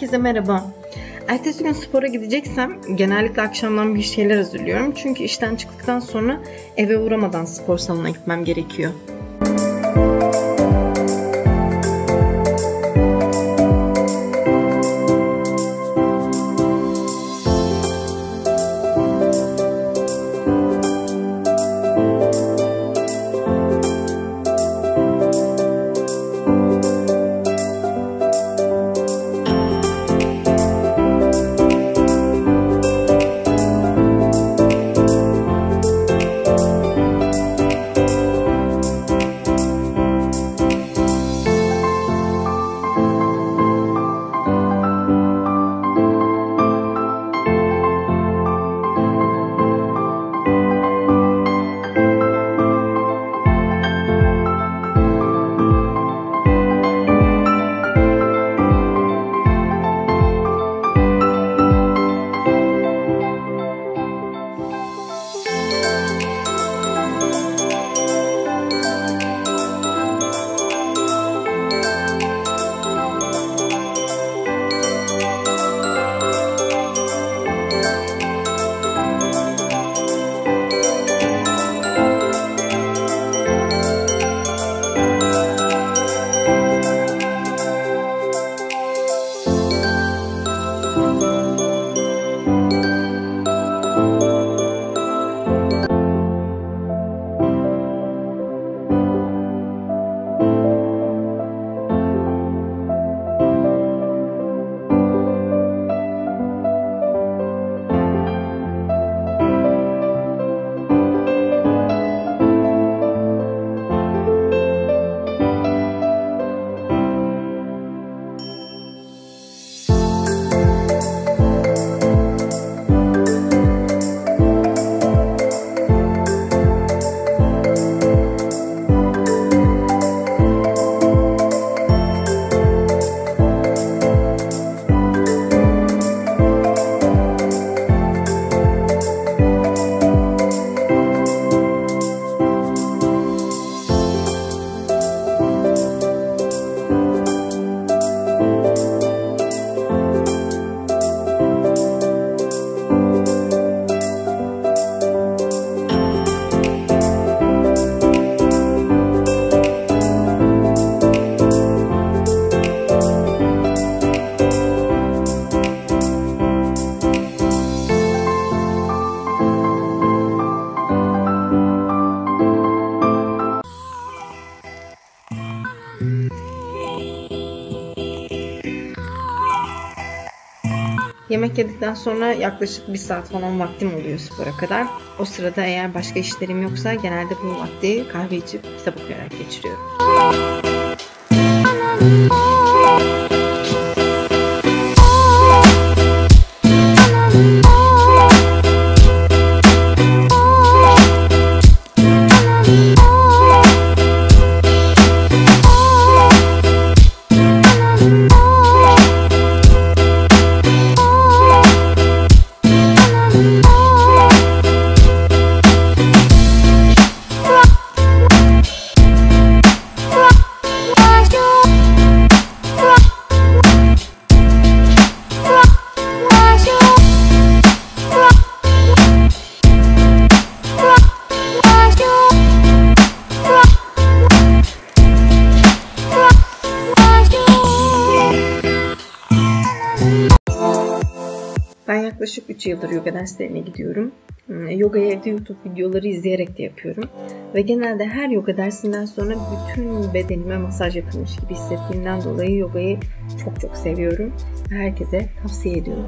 Herkese merhaba. Ertesi gün spora gideceksem genellikle akşamdan bir şeyler hazırlıyorum. Çünkü işten çıktıktan sonra eve uğramadan spor salonuna gitmem gerekiyor. Yemek yedikten sonra yaklaşık bir saat falan vaktim oluyor spora kadar. O sırada eğer başka işlerim yoksa genelde bu vakti kahve içip kitap okuyarak geçiriyorum. Ben yaklaşık 3 yıldır yoga derslerine gidiyorum. Hmm, Yogayı evde YouTube videoları izleyerek de yapıyorum. Ve genelde her yoga dersinden sonra bütün bedenime masaj yapılmış gibi hissettiğimden dolayı yogayı çok çok seviyorum. Herkese tavsiye ediyorum.